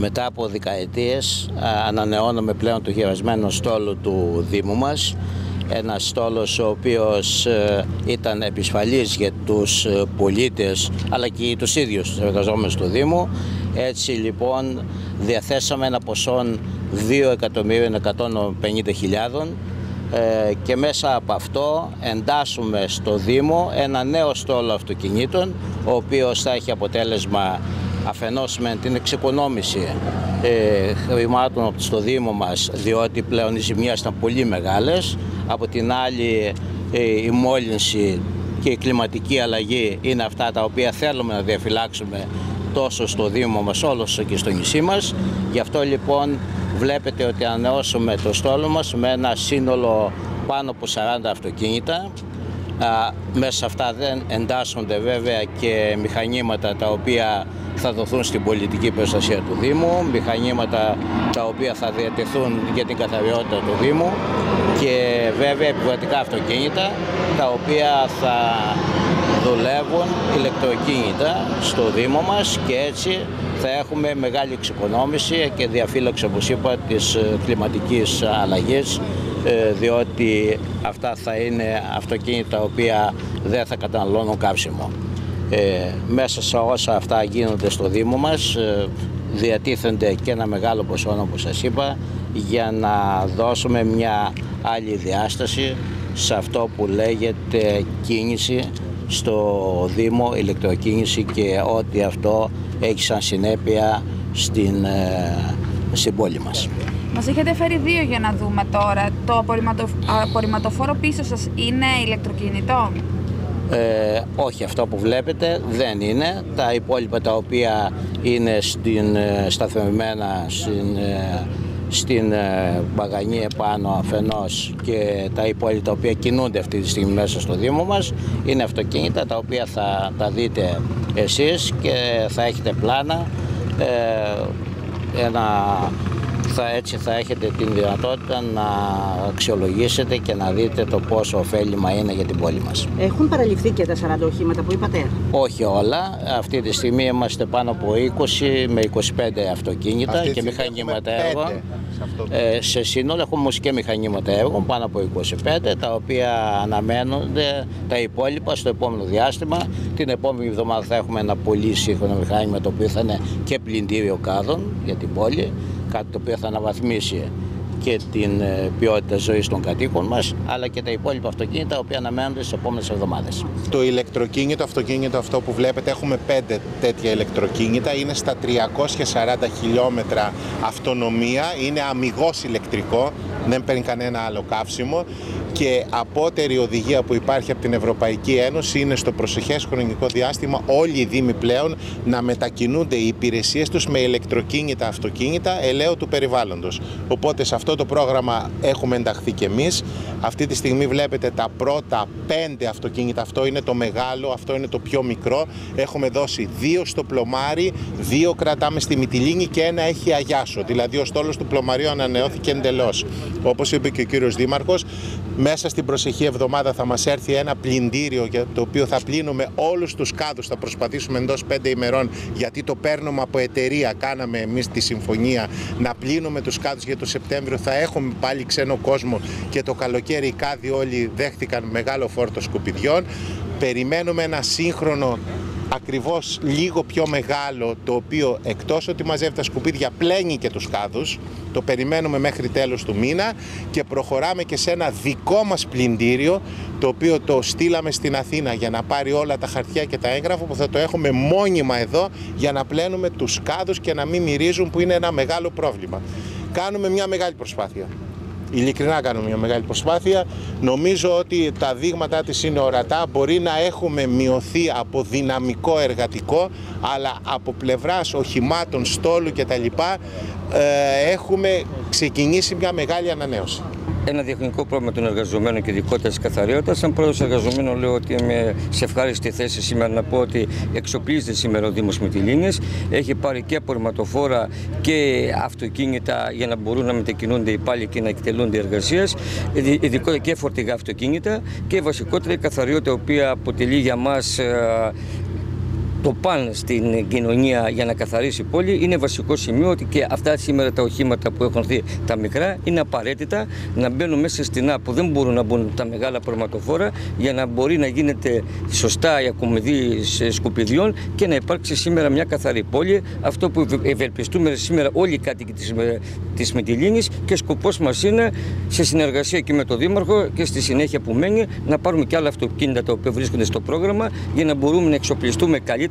Μετά από δεκαετίες ανανεώνουμε πλέον το γερασμένο στόλο του Δήμου μας ένας στόλος ο οποίος ε, ήταν επισφαλής για τους ε, πολίτες αλλά και τους ίδιους τους εργαζόμενους του Δήμου. Έτσι λοιπόν διαθέσαμε ένα ποσό 2.150.000 ε, και μέσα από αυτό εντάσσουμε στο Δήμο ένα νέο στόλο αυτοκινήτων ο οποίος θα έχει αποτέλεσμα αφενός με την εξοικονόμηση ε, χρημάτων στο Δήμο μας διότι πλέον οι ζημιές ήταν πολύ μεγάλες από την άλλη ε, η μόλυνση και η κλιματική αλλαγή είναι αυτά τα οποία θέλουμε να διαφυλάξουμε τόσο στο Δήμο μας όσο και στο νησί μας. Γι' αυτό λοιπόν βλέπετε ότι ανανεώσουμε το στόλο μας με ένα σύνολο πάνω από 40 αυτοκίνητα. Μέσα σε αυτά δεν εντάσσονται βέβαια και μηχανήματα τα οποία θα δοθούν στην πολιτική προστασία του Δήμου, μηχανήματα τα οποία θα διατεθούν για την καθαριότητα του Δήμου και βέβαια επιβατικά αυτοκίνητα τα οποία θα δουλεύουν ηλεκτροκίνητα στο Δήμο μας και έτσι θα έχουμε μεγάλη εξοικονόμηση και διαφύλαξη όπως είπα της ε, κλιματικής αλλαγής ε, διότι αυτά θα είναι αυτοκίνητα τα οποία δεν θα καταναλώνουν κάψιμο. Ε, μέσα σε όσα αυτά γίνονται στο Δήμο μας ε, διατίθενται και ένα μεγάλο ποσό όπως σας είπα για να δώσουμε μια άλλη διάσταση σε αυτό που λέγεται κίνηση στο Δήμο, ηλεκτροκίνηση και ό,τι αυτό έχει σαν συνέπεια στην, ε, στην πόλη μας. Μας έχετε φέρει δύο για να δούμε τώρα. Το απορριμματοφόρο πίσω σας είναι ηλεκτροκίνητο. Ε, όχι αυτό που βλέπετε δεν είναι. Τα υπόλοιπα τα οποία είναι στην, ε, σταθμευμένα στην, ε, στην ε, Μπαγανή επάνω αφενός και τα υπόλοιπα τα οποία κινούνται αυτή τη στιγμή μέσα στο Δήμο μας είναι αυτοκίνητα τα οποία θα τα δείτε εσείς και θα έχετε πλάνα ένα θα, έτσι θα έχετε την δυνατότητα να αξιολογήσετε και να δείτε το πόσο ωφέλιμα είναι για την πόλη μας. Έχουν παραληφθεί και τα 40 οχήματα που είπατε; Όχι όλα. Αυτή τη στιγμή είμαστε πάνω από 20 με 25 αυτοκίνητα και μηχανήματα έργων. Ε, σε σύνολο έχουμε όμως και μηχανήματα έργων πάνω από 25 τα οποία αναμένονται τα υπόλοιπα στο επόμενο διάστημα. Την επόμενη εβδομάδα θα έχουμε ένα πολύ σύγχρονο μηχάνημα το οποίο θα είναι και πλυντήριο κάδων για την πόλη κάτι το οποίο θα αναβαθμίσει και την ε, ποιότητα ζωής των κατοίκων μας, αλλά και τα υπόλοιπα αυτοκίνητα, τα οποία αναμένονται στις επόμενες εβδομάδες. Το ηλεκτροκίνητο αυτοκίνητο αυτό που βλέπετε, έχουμε πέντε τέτοια ηλεκτροκίνητα. Είναι στα 340 χιλιόμετρα αυτονομία. Είναι αμυγός ηλεκτρικό, δεν παίρνει κανένα άλλο καύσιμο και απότερη οδηγία που υπάρχει από την Ευρωπαϊκή Ένωση είναι στο προσεχές χρονικό διάστημα όλοι οι Δήμοι πλέον να μετακινούνται οι υπηρεσίες τους με ηλεκτροκίνητα αυτοκίνητα ελαίου του περιβάλλοντος. Οπότε σε αυτό το πρόγραμμα έχουμε ενταχθεί και εμείς. Αυτή τη στιγμή βλέπετε τα πρώτα πέντε αυτοκίνητα, αυτό είναι το μεγάλο, αυτό είναι το πιο μικρό. Έχουμε δώσει δύο στο πλωμάρι, δύο κρατάμε στη Μυτιλίνη και ένα έχει αγιάσο. Δηλαδή ο στόλος του πλωμαρίου ανανεώθηκε εντελώς. Όπως είπε και ο κύριος Δήμαρχος, μέσα στην προσεχή εβδομάδα θα μας έρθει ένα πλυντήριο για το οποίο θα πλύνουμε όλους τους κάδους. Θα προσπαθήσουμε εντός πέντε ημερών γιατί το παίρνουμε από εταιρεία. Κάναμε εμείς τη συμφωνία να πλύνουμε τους κάδους για το Σεπτέμβριο. Θα έχουμε πάλι ξένο κόσμο και το καλοκαίρι οι κάδοι όλοι δέχτηκαν μεγάλο φόρτο σκουπιδιών. Περιμένουμε ένα σύγχρονο ακριβώς λίγο πιο μεγάλο το οποίο εκτός ότι μαζεύει τα σκουπίδια πλένει και τους κάδους το περιμένουμε μέχρι τέλος του μήνα και προχωράμε και σε ένα δικό μας πλυντήριο το οποίο το στείλαμε στην Αθήνα για να πάρει όλα τα χαρτιά και τα έγγραφα που θα το έχουμε μόνιμα εδώ για να πλένουμε τους κάδους και να μην μυρίζουν που είναι ένα μεγάλο πρόβλημα. Κάνουμε μια μεγάλη προσπάθεια. Ειλικρινά κάνουμε μια μεγάλη προσπάθεια. Νομίζω ότι τα δείγματά της είναι ορατά. Μπορεί να έχουμε μειωθεί από δυναμικό εργατικό, αλλά από πλευράς οχημάτων, στόλου κτλ. Ε, έχουμε ξεκινήσει μια μεγάλη ανανέωση ένα διαχρονικό πρόβλημα των εργαζομένων και ειδικότερα της καθαριότητας. Σαν πρόεδρος εργαζομένων, λέω ότι είμαι σε ευχάριστη θέση σήμερα να πω ότι εξοπλίζεται σήμερα ο Δήμος Μυτιλίνη. Έχει πάρει και απορριμματοφόρα και αυτοκίνητα για να μπορούν να μετακινούνται οι υπάλληλοι και να εκτελούνται εργασίες. Ειδικότερα και φορτηγά αυτοκίνητα και βασικότερα η καθαριότητα, η οποία αποτελεί για μας το παν στην κοινωνία για να καθαρίσει η πόλη είναι βασικό σημείο ότι και αυτά σήμερα τα οχήματα που έχουν δει τα μικρά είναι απαραίτητα να μπαίνουν μέσα στην που δεν μπορούν να μπουν τα μεγάλα προματοφόρα για να μπορεί να γίνεται σωστά η ακομιδή σκουπιδιών και να υπάρξει σήμερα μια καθαρή πόλη. Αυτό που ευελπιστούμε σήμερα όλοι οι κάτοικοι της, της Μητυλίνης και σκοπός μας είναι σε συνεργασία και με τον Δήμαρχο και στη συνέχεια που μένει να πάρουμε και άλλα αυτοκίνητα τα οποία βρίσκονται στο πρόγραμμα για να μπορούμε να εξοπλιστούμε καλύτερα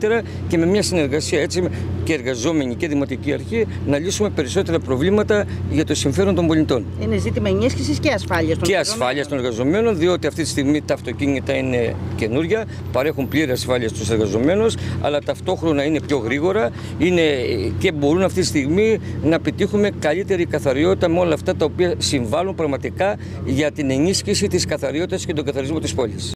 και με μια συνεργασία έτσι και εργαζόμενοι και Δημοτική Αρχή να λύσουμε περισσότερα προβλήματα για το συμφέρον των πολιτών. Είναι ζήτημα ενίσχυσης και ασφάλειας των Και ασφάλειας των εργαζομένων, διότι αυτή τη στιγμή τα αυτοκίνητα είναι καινούρια, παρέχουν πλήρη ασφάλεια στους εργαζομένους, αλλά ταυτόχρονα είναι πιο γρήγορα είναι και μπορούν αυτή τη στιγμή να πετύχουμε καλύτερη καθαριότητα με όλα αυτά τα οποία συμβάλλουν πραγματικά για την ενίσχυση της καθαριότητας και τον καθαρισμό της πόλης.